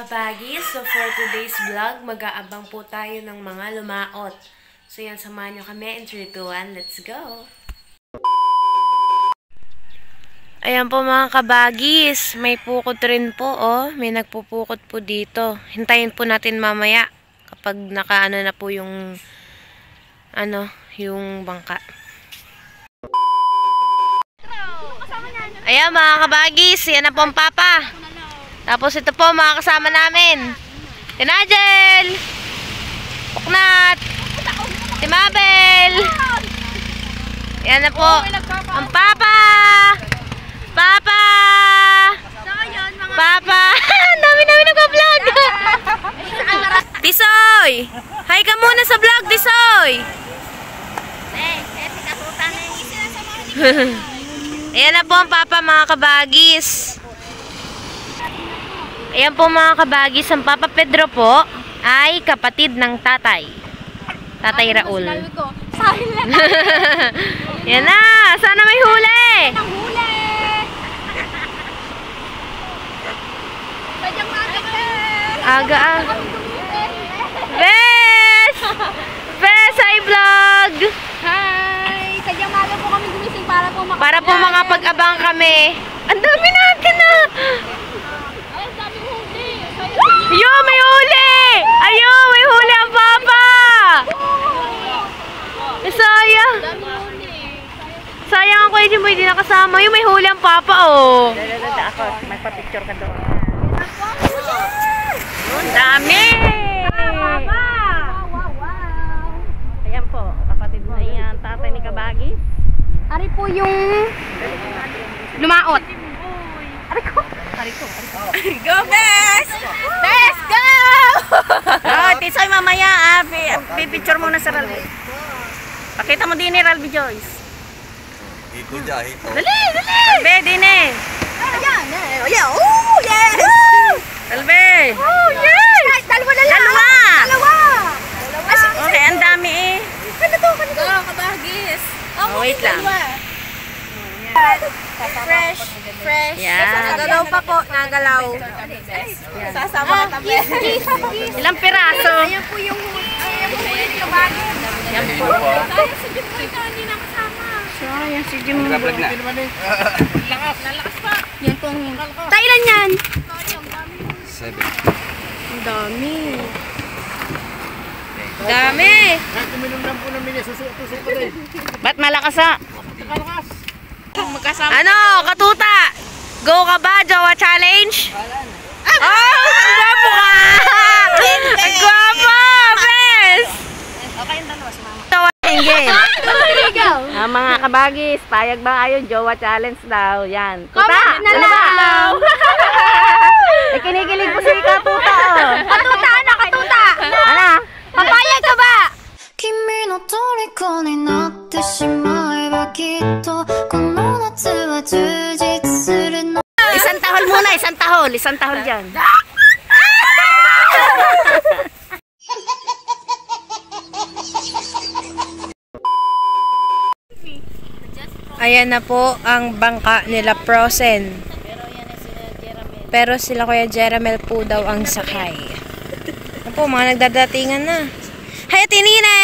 Kabagis? So for today's vlog, mag-aabang po tayo ng mga lumaot. So yan, samahan nyo kami in 3, 2, 1, let's go! Ayan po mga kabagis, may pukot rin po oh. May nagpupukot po dito. Hintayin po natin mamaya kapag nakaano na po yung ano, yung bangka. Ayan mga kabagis, yan na po ang papa. Tapos ito po mga kasama namin. Si Nigel! Puknat! Si Mabel! Yan na po. Ang papa! Papa! Papa! Ang dami-dami nag-vlog! Tisoy! Hi ka muna sa vlog, Tisoy! Ayan na po ang papa mga kabagis. Ayan po mga kabagis, ang Papa Pedro po ay kapatid ng tatay. Tatay Raul. Yan na! Sana may huli! Aga ah. Bes! Bes! Hi vlog! Hi! Sadyang maga po kami gumising para po makapag- Para po makapag-abang kami. Ang dami natin ah! Ay, ang dami mo hindi. Yo, may huli! Ayo, may huli ang papa! Sayang! Mo hindi. Sayang ako yung hindi nakasama. Yung may huli ang papa, oh. Ako, magpa-picture ka doon. Ang dami! Wow. Ayan po, kapatid mo yan, tatay ni Kabagi. Ari po yung lumaot. Go, Bes! Bes, go! Oh, tisoy mamaya, ah. Pi- Pipicture muna sa Ralph. Pakita mo din ni Ralph Joyce. Hito dyan, hito. Dali, dali! Ralph, din eh. Ayan, eh. Ayan, oh, yes! Ralph! Oh, yes! Dalawa na lang. Dalawa! Dalawa! Okay, ang dami eh. Ano to? Ano to? kabagis. Oh, wait lang. Fresh. Fresh. Yan. Nagalaw pa po. Nagalaw. Sasama na tabi. Ilang piraso? Ayan po yung Ayan po yung kabagis. Yan po. Sayang si Jim po ito, hindi nakasama. Sayang si Jim. Nag-vlog na. Yan po ang... Thailand yan! Seven. Ang dami. Dami! Ba't malakas ah? Ano, katuta? Go ka ba, Jowa Challenge? Oh, ang gwapo ka! Ang gwapo! Bes! Jowa Challenge. Ah, mga kabagis, payag ba kayo? Jowa challenge daw. Yan. Tuta! Comment na ano ba? lang. Ay, kinikilig po si Katuta. Oh. Katuta na, katuta! Ano? Papayag ka ba? 君の虜になってしまえばきっとこの夏は充実するの Isang tahol muna, isang tahol. Isang tahol dyan. Ayan na po ang bangka nila Frozen. Pero sila Kuya Jeramel po daw ang sakay. Ano po, mga nagdadatingan na. Hay, tinine!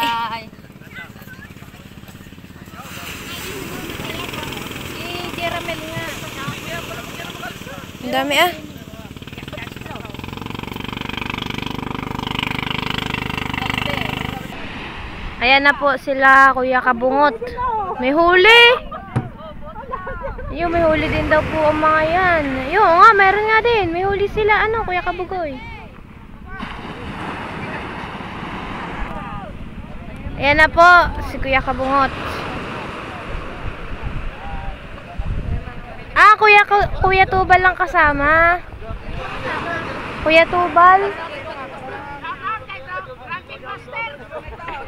Ang dami ah. Ayan na po sila, Kuya Kabungot. May huli! Yung may huli din daw po ang mga yan. Yung nga, meron nga din. May huli sila. Ano, Kuya Kabugoy? Ayan na po, si Kuya Kabungot. Ah, Kuya, Kuya Tubal lang kasama. Kuya Tubal.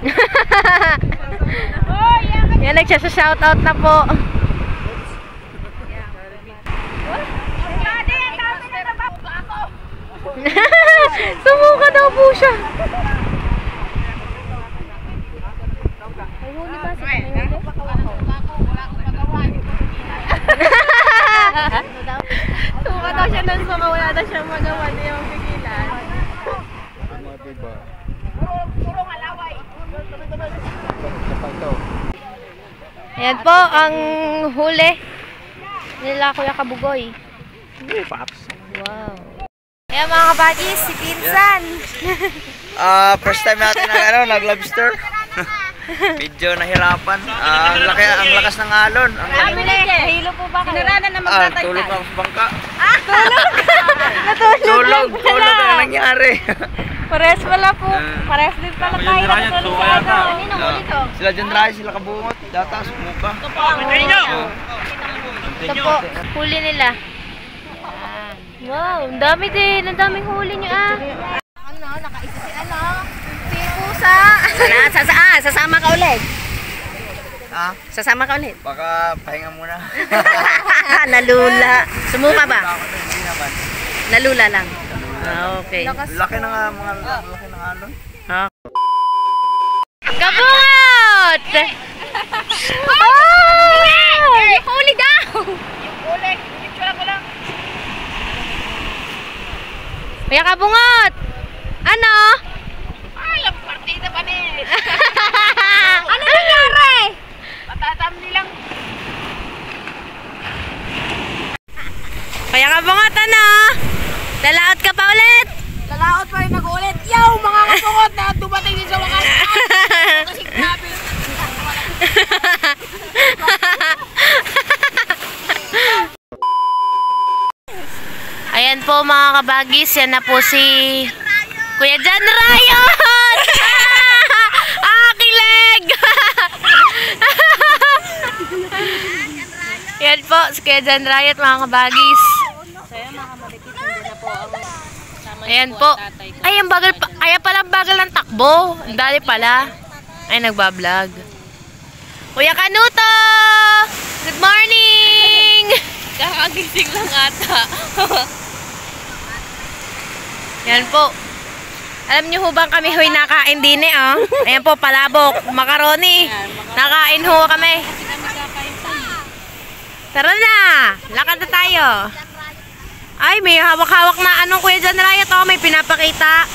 Yan, nagsasa-shoutout na po. Sumuka daw po siya. May huli ba? May huli? daw siya ng suma, wala daw siyang magawa na yung pigilan. Ayan po ang huli nila Kuya Kabugoy. Wow. Ayan mga kabagis, si Pinsan. Ah, first time natin nag ano, nag-lobster. Medyo nahirapan. Ah, ang laki ang lakas ng alon. Ang laki. Nahilo po ba kayo? Sinarana na Ah, tulog ako sa bangka. Tulog, tulog ang nangyari. Pares pala po. Ah. Pares din pala tayo. Sa ano. Kanino Ah, huli to? sila dyan dry, sila kabungot. Datas, muka. Ito po, huli nila. Wow, ang dami din. Ang daming huli nyo ah. Ano, nakaisa si ano? Si Pusa. Sana, sasa, ah, sasama ka ulit. Ah, Sasama ka ulit. baka pahinga muna. Nalula. Sumuka ba? Hindi naman. Nalula lang. Ah, okay. Laki ng ah, mga laki ng alon. Kabungot! Oh! Huli daw! Kuya Kabungot! Ano? Ay, ang partida pa ni! ano nangyari? Matatam nilang... Kuya Kabungot, ano? Lalaot ka pa ulit? Lalaot pa rin nag-ulit. Yo, mga kapukot na dumating din sa wakas. Kasi grabe. Ayan po mga kabagis, yan na po si Kuya John Ryan! Aking leg! yan po, si Kuya John Ryan mga kabagis. Ayan po. Ay, ang bagal pa. Kaya pala bagal ng takbo. Ang dali pala. Ay, nagbablog. Kuya Kanuto! Good morning! Kakagising lang ata. Yan po. Alam niyo ho bang kami ho'y nakain din eh, oh? Ayan po, palabok, macaroni. Nakain ho kami. Tara na! Lakad na tayo. Ay, may hawak-hawak na anong kuya dyan Riot, oh, may pinapakita.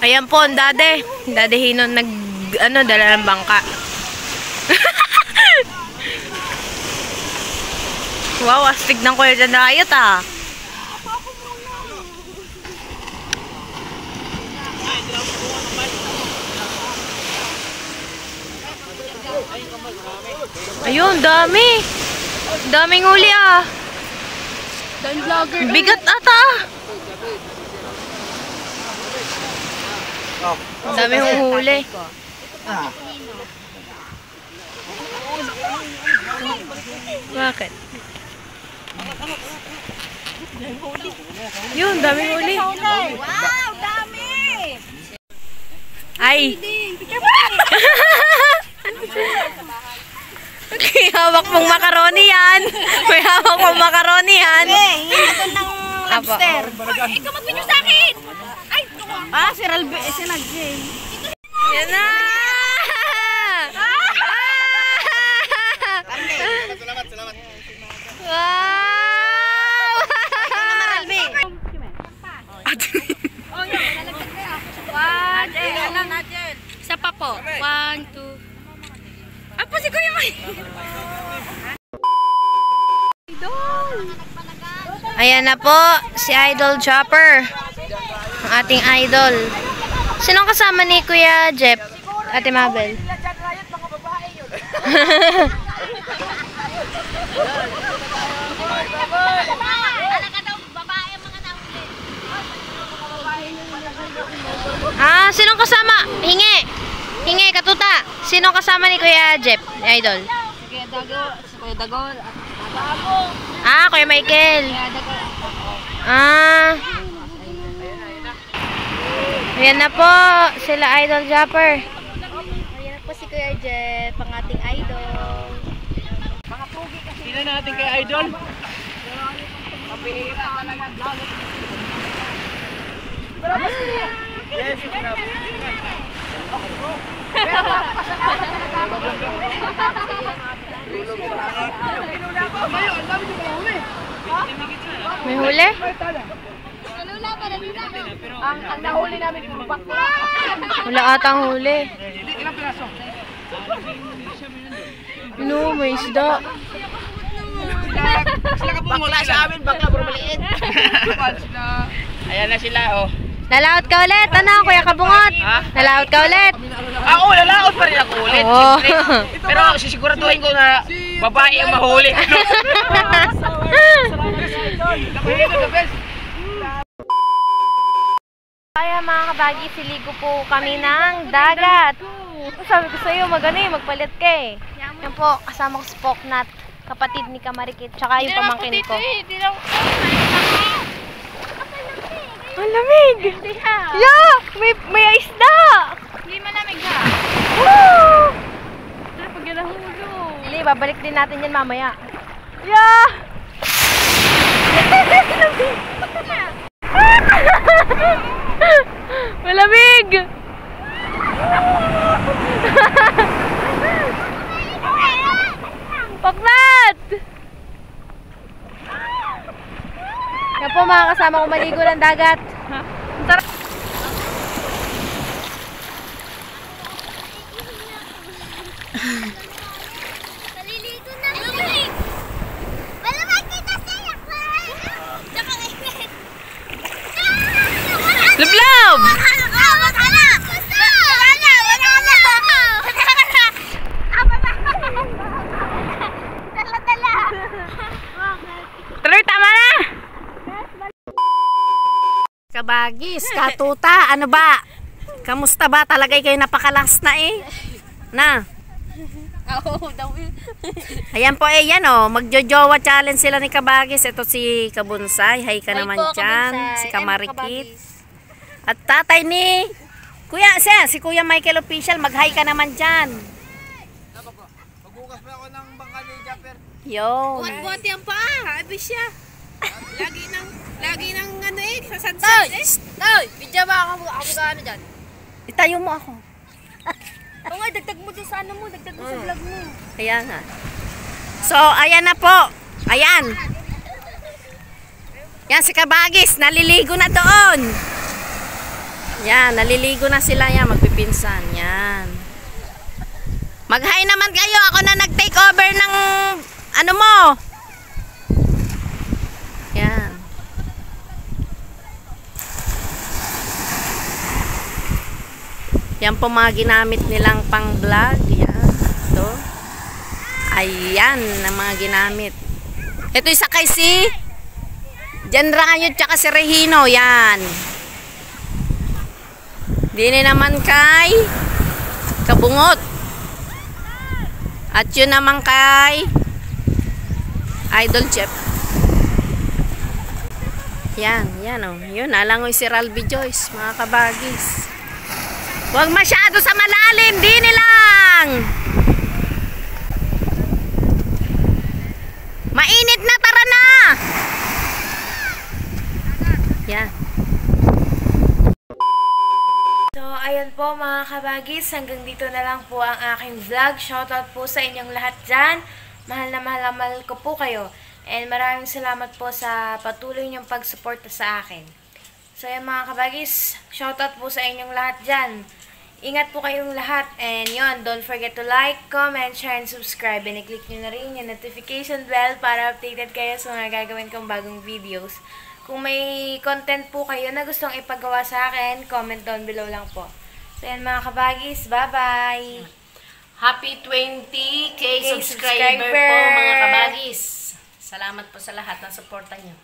Ayan po, ang dade. Dade hinon nag, ano, dala ng bangka. Wow, astig ng kuya dyan Riot, ah. Ayun, dami. Daming huli ah. Bigat ata. Ang dami huli. Bakit? Yun, daming huli. Wow, dami! Ay. May hawak pong macaroni yan. May hawak pong macaroni yan. Hingi ito ng lobster. Ikaw mag-video sa akin! Ay, Ah, si Ralbe, si Nagjay. Yan na! Salamat, salamat. Wow! Isa pa po. One, two. Apo si Kuya May. Ayan na po, si Idol Chopper. Ang ating idol. Sinong kasama ni Kuya Jeff? Ate Mabel. ah, sinong kasama? Hingi. Hingi, katuta. Sinong kasama ni Kuya Jeff, Idol? Kuya Dago, si Kuya Dago. Ah, Kuya Michael. Ah. Ayan na po, sila Idol Japper. Ayan na po si Kuya Jeff, ang ating idol. Sino natin kay Idol? Yes, grabe. Pero papasakot na nagkakaroon. Mayo, ang dami niyo mahuli. May huli? Malula pa nila. Ang, ang nahuli namin, puro bakla. Wala atang huli. Ilang piraso? No, may isda. Bakla sa amin, bakla, pero maliit. Ayan na sila, oh. Nalaot ka ulit, ano, Kuya Kabungot? Nalaot ka ulit. Ah, oo, lalaot pa rin ako ulit. Oo. Pero sisiguraduhin ko na babae ang mahuli. Kaya mga kabagi, siligo po kami ng dagat. Sabi ko sa'yo, magano eh, magpalit ka eh. Yan po, kasama ko si Poknat, kapatid ni Kamarikit, tsaka yung pamangkin ko. Ang lamig! Yeah! May, may isda! Hindi malamig ha. Woo! Pag yan ang hulo. Lili, babalik din natin yan mamaya. Yeah! Malamig! Paknat! po mga kasama ko maligo ng dagat na kami! Malamang kita siya! Tsaka ingay! Lublob! Wala na! Wala na! Wala na! Dala-dala! Tuloy, tama na! Kabagis, katuta, ano ba? Kamusta ba? Talaga kayo napakalas na eh. Na. Oo, daw. Ayan po eh, yan oh. Magjojowa challenge sila ni Kabagis. Ito si Kabunsay. Hay ka naman dyan. Si Kamarikit. At tatay ni Kuya, siya, si Kuya Michael Official. Mag-hi ka naman dyan. Magbukas pa ako ng bangka ni Japper. Yo. Buhat yan pa, abi siya. Lagi nang, lagi nang ano eh, sa sunset eh. Toy, video ba ako, ako ano dyan? Itayo mo ako. Oo nga, dagdag mo dun sa ano mo, dagdag mo sa vlog mo. Ayan nga. So, ayan na po. Ayan. Yan si Kabagis. Naliligo na doon. Yan, naliligo na sila yan. Magpipinsan. Yan. Mag-hi naman kayo. Ako na nag-take over ng ano mo. Yan. Yan po mga ginamit nilang pang vlog. Yan. Ito. Ayan ang mga ginamit. Ito isa kay si Jan Rangayo tsaka si Regino. Yan. Dini naman kay Kabungot. At yun naman kay Idol Chef. Yan, yan oh. Yun, alangoy si Ralby Joyce, mga kabagis. Huwag masyado sa malalim, dini lang. Mainit na, tara na! Yan. So, ayan po mga kabagis, hanggang dito na lang po ang aking vlog. Shoutout po sa inyong lahat dyan. Mahal na mahal mahal ko po kayo. And maraming salamat po sa patuloy niyong pagsuporta sa akin. So, ayan mga kabagis, shoutout po sa inyong lahat dyan. Ingat po kayong lahat. And yon don't forget to like, comment, share, and subscribe. And i-click nyo na rin yung notification bell para updated kayo sa mga gagawin kong bagong videos. Kung may content po kayo na gustong ipagawa sa akin, comment down below lang po. So yan mga kabagis, bye-bye! Happy 20k subscriber subscriber, po, mga kabagis. Salamat po sa lahat ng suporta niyo.